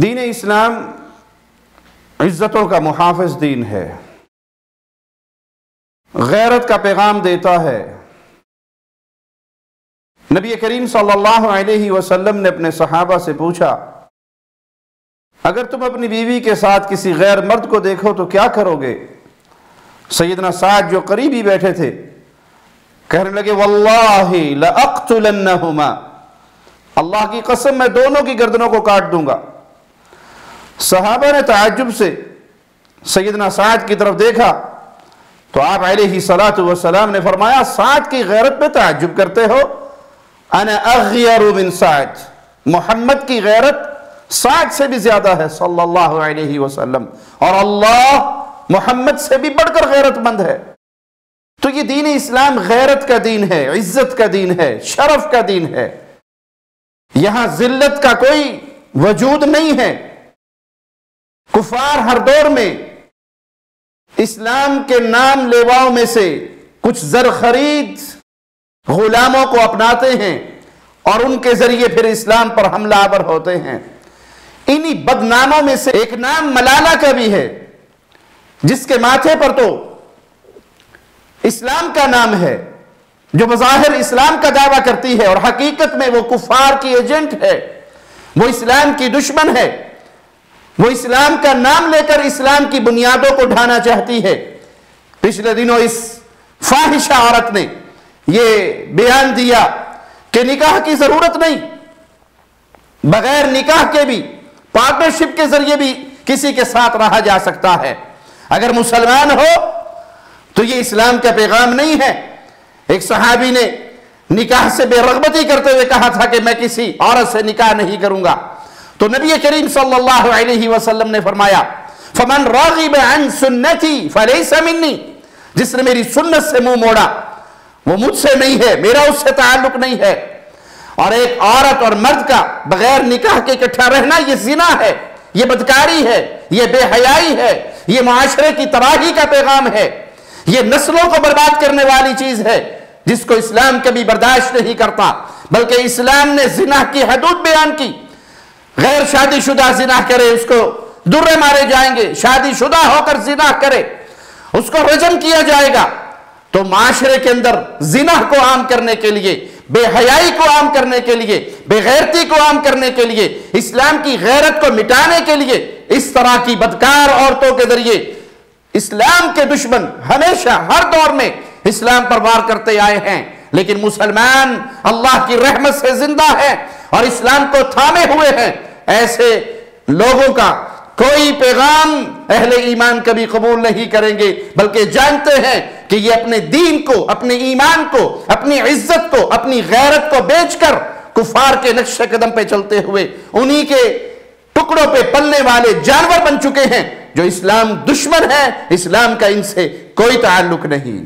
दीन इस्लाम इज़्ज़तों का मुहाफ़ दीन है। गैरत का पैगाम देता है। नबी करीम सल्लल्लाहु अलैहि वसल्लम ने अपने सहाबा से पूछा, अगर तुम अपनी बीवी के साथ किसी गैर मर्द को देखो तो क्या करोगे? सैदना साद जो करीबी बैठे थे, कहने लगे, वल्लाहि लअक़्तुलन्नहुमा, अल्लाह की कसम मैं दोनों की गर्दनों को काट दूँगा। सहाबा ने ताजुब से सैदना साद की तरफ़ देखा तो आप ही सलात वसलाम ने फरमाया, साद की गैरत में ताजुब करते हो? अन मोहम्मद की गैरत साद से भी ज़्यादा है, सल्लल्लाहु अलैहि वसल्लम। और अल्लाह मोहम्मद से भी बढ़कर गैरतमंद है। तो ये दीन इस्लाम गैरत का दीन है, इज़्ज़त का दीन है, शरफ का दीन है। यहाँ जिल्लत का कोई वजूद नहीं है। कुफार हर दौर में, इस्लाम के नाम लेवाओं में से कुछ जर खरीद गुलामों को अपनाते हैं और उनके ज़रिए फिर इस्लाम पर हमलावर होते हैं। इन्हीं बदनामों में से एक नाम मलाला का भी है, जिसके माथे पर तो इस्लाम का नाम है, जो बज़ाहिर इस्लाम का दावा करती है और हकीकत में वो कुफार की एजेंट है, वो इस्लाम की दुश्मन है। वो इस्लाम का नाम लेकर इस्लाम की बुनियादों को ढाना चाहती है। पिछले दिनों इस फाहिशा औरत ने यह बयान दिया कि निकाह की ज़रूरत नहीं, बगैर निकाह के भी पार्टनरशिप के ज़रिए भी किसी के साथ रहा जा सकता है। अगर मुसलमान हो तो यह इस्लाम का पैगाम नहीं है। एक सहाबी ने निकाह से बेरगबती करते हुए कहा था कि मैं किसी औरत से निकाह नहीं करूँगा। तो नबी करीम सल्लल्लाहु अलैहि वसल्लम ने फरमाया, फमन रागिब अन सुन्नती फलैसा मिन्नी। जिसने मेरी सुन्नत से मुँह मोड़ा, वो मुझसे नहीं है, मेरा उससे ताल्लुक नहीं है। और एक औरत और मर्द का बगैर निकाह के इकट्ठा रहना यह जिना है यह बदकारी है यह बेहयाई है यह माशरे की तबाही का पैगाम है। यह नस्लों को बर्बाद करने वाली चीज़ है, जिसको इस्लाम कभी बर्दाश्त नहीं करता, बल्कि इस्लाम ने जिना की हदूद बयान की। गैर शादीशुदा जिना करे, उसको दुर्रे मारे जाएँगे। शादीशुदा होकर जिना करे, उसको रजम किया जाएगा। तो माशरे के अंदर जिना को आम करने के लिए, बेहयाई को आम करने के लिए, बेगैरती को आम करने के लिए, इस्लाम की गैरत को मिटाने के लिए, इस तरह की बदकार औरतों के ज़रिए इस्लाम के दुश्मन हमेशा हर दौर में इस्लाम पर वार करते आए हैं। लेकिन मुसलमान अल्लाह की रहमत से ज़िंदा है और इस्लाम को थामे हुए हैं। ऐसे लोगों का कोई पैगाम अहले ईमान कभी कबूल नहीं करेंगे, बल्कि जानते हैं कि ये अपने दीन को, अपने ईमान को, अपनी इज़्ज़त को, अपनी गैरत को बेचकर कुफार के नक्शे कदम पे चलते हुए उन्हीं के टुकड़ों पे पलने वाले जानवर बन चुके हैं, जो इस्लाम दुश्मन है, इस्लाम का इनसे कोई ताल्लुक नहीं।